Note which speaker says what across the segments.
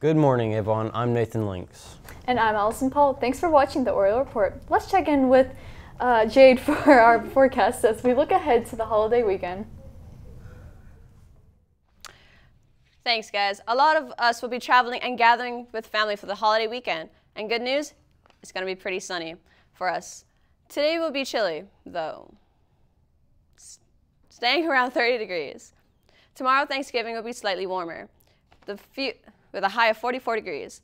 Speaker 1: Good morning, Avon. I'm Nathan Links.
Speaker 2: And I'm Allison Paul. Thanks for watching the Oriole Report. Let's check in with uh, Jade for our forecast as we look ahead to the holiday weekend.
Speaker 3: Thanks, guys. A lot of us will be traveling and gathering with family for the holiday weekend. And good news, it's going to be pretty sunny for us. Today will be chilly, though, staying around 30 degrees. Tomorrow, Thanksgiving will be slightly warmer, the few, with a high of 44 degrees.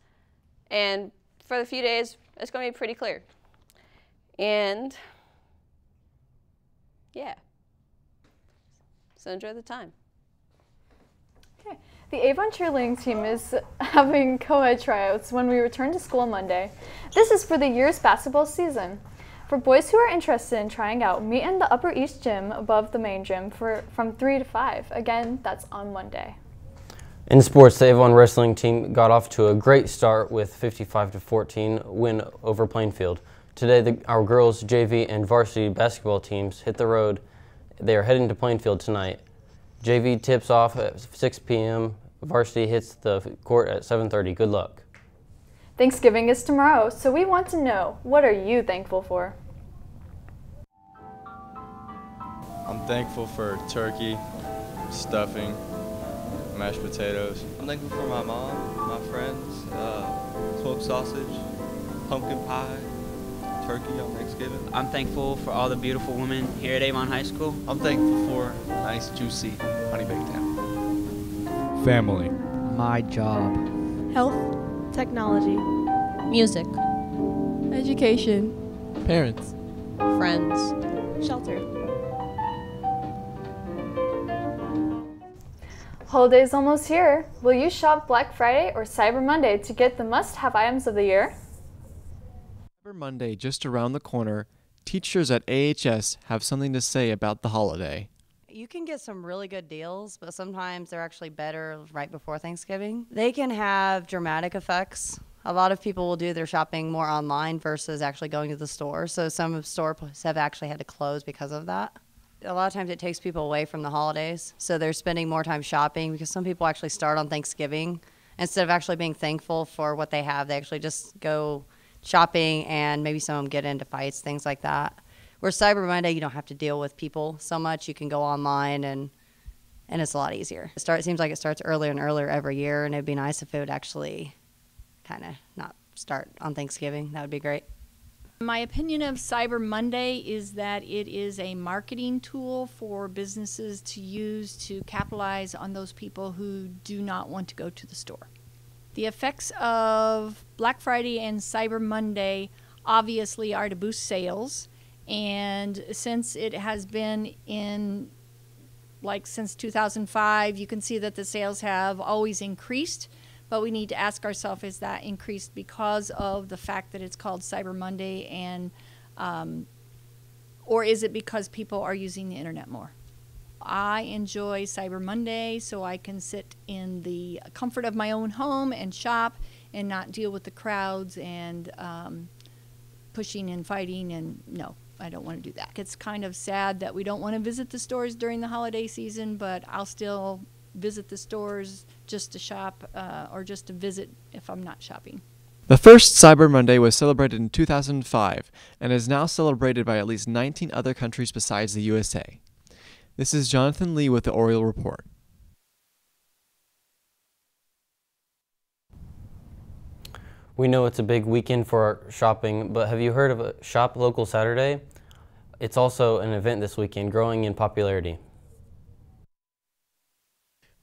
Speaker 3: And for the few days, it's going to be pretty clear. And yeah, so enjoy the time.
Speaker 2: Okay. The Avon cheerleading team is having co-ed tryouts when we return to school Monday. This is for the year's basketball season. For boys who are interested in trying out, meet in the Upper East Gym above the main gym for from 3 to 5. Again, that's on Monday.
Speaker 1: In sports, the Avon wrestling team got off to a great start with 55 to 14 win over Plainfield. Today, the, our girls JV and varsity basketball teams hit the road. They are heading to Plainfield tonight. JV tips off at 6 p.m. Varsity hits the court at 7:30. Good luck.
Speaker 2: Thanksgiving is tomorrow, so we want to know what are you thankful for?
Speaker 4: I'm thankful for turkey, stuffing, mashed potatoes.
Speaker 5: I'm thankful for my mom, my friends, uh, smoked sausage, pumpkin pie, turkey on Thanksgiving.
Speaker 6: I'm thankful for all the beautiful women here at Avon High School.
Speaker 7: I'm thankful for nice, juicy honey baked ham.
Speaker 8: Family.
Speaker 9: My job.
Speaker 10: Health. Technology.
Speaker 11: Music.
Speaker 10: Education.
Speaker 8: Parents.
Speaker 11: Friends.
Speaker 10: Shelter.
Speaker 2: Holiday's almost here. Will you shop Black Friday or Cyber Monday to get the must-have items of the year?
Speaker 8: Cyber Monday just around the corner. Teachers at AHS have something to say about the holiday.
Speaker 12: You can get some really good deals, but sometimes they're actually better right before Thanksgiving. They can have dramatic effects. A lot of people will do their shopping more online versus actually going to the store. So some of stores have actually had to close because of that a lot of times it takes people away from the holidays. So they're spending more time shopping because some people actually start on Thanksgiving instead of actually being thankful for what they have. They actually just go shopping and maybe some of them get into fights, things like that. Where Cyber Monday, you don't have to deal with people so much. You can go online and and it's a lot easier. It, start, it seems like it starts earlier and earlier every year, and it'd be nice if it would actually kind of not start on Thanksgiving. That would be great.
Speaker 13: My opinion of Cyber Monday is that it is a marketing tool for businesses to use to capitalize on those people who do not want to go to the store. The effects of Black Friday and Cyber Monday obviously are to boost sales. And since it has been in, like, since 2005, you can see that the sales have always increased. But we need to ask ourselves is that increased because of the fact that it's called Cyber Monday and um, or is it because people are using the internet more? I enjoy Cyber Monday so I can sit in the comfort of my own home and shop and not deal with the crowds and um, pushing and fighting. And no, I don't want to do that. It's kind of sad that we don't want to visit the stores during the holiday season, but I'll still visit the stores just to shop uh, or just to visit if I'm not shopping.
Speaker 8: The first Cyber Monday was celebrated in 2005 and is now celebrated by at least 19 other countries besides the USA. This is Jonathan Lee with the Oriole Report.
Speaker 1: We know it's a big weekend for shopping, but have you heard of a Shop Local Saturday? It's also an event this weekend growing in popularity.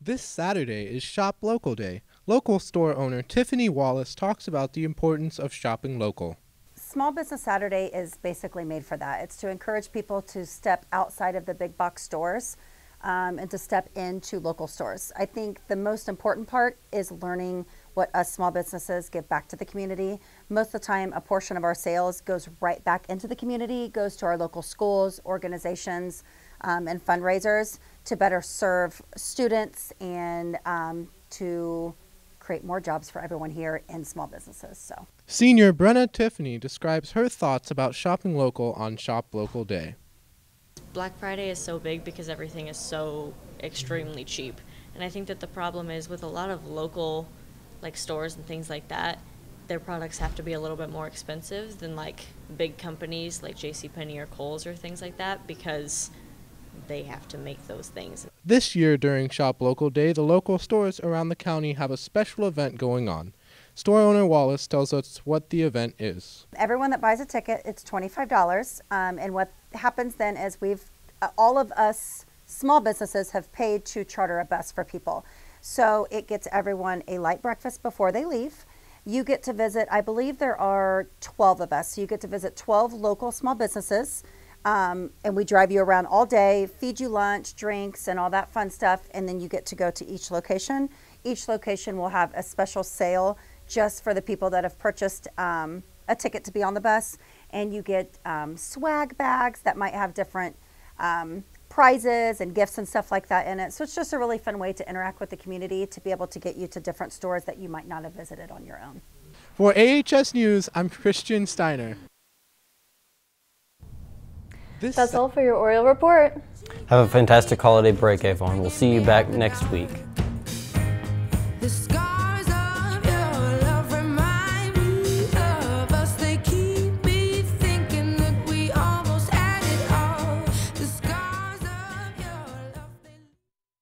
Speaker 14: This Saturday is Shop Local Day. Local store owner Tiffany Wallace talks about the importance of shopping local.
Speaker 15: Small Business Saturday is basically made for that. It's to encourage people to step outside of the big box stores um, and to step into local stores. I think the most important part is learning what us small businesses give back to the community. Most of the time, a portion of our sales goes right back into the community, goes to our local schools, organizations, um, and fundraisers to better serve students and um, to create more jobs for everyone here in small businesses. So,
Speaker 14: Senior Brenna Tiffany describes her thoughts about shopping local on Shop Local Day.
Speaker 16: Black Friday is so big because everything is so extremely cheap. And I think that the problem is with a lot of local like stores and things like that, their products have to be a little bit more expensive than like big companies like JCPenney or Kohl's or things like that because they have to make those things.
Speaker 14: This year during Shop Local Day, the local stores around the county have a special event going on. Store owner Wallace tells us what the event is.
Speaker 15: Everyone that buys a ticket, it's $25. Um, and what happens then is we've, uh, all of us small businesses have paid to charter a bus for people. So it gets everyone a light breakfast before they leave. You get to visit, I believe there are 12 of us. So you get to visit 12 local small businesses. Um, and we drive you around all day, feed you lunch, drinks, and all that fun stuff. And then you get to go to each location. Each location will have a special sale just for the people that have purchased um, a ticket to be on the bus. And you get um, swag bags that might have different um, prizes and gifts and stuff like that in it. So it's just a really fun way to interact with the community to be able to get you to different stores that you might not have visited on your own.
Speaker 14: For AHS News, I'm Christian Steiner.
Speaker 2: This That's all for your Oriole Report.
Speaker 1: Have a fantastic holiday break, Avon. We'll see you back next week.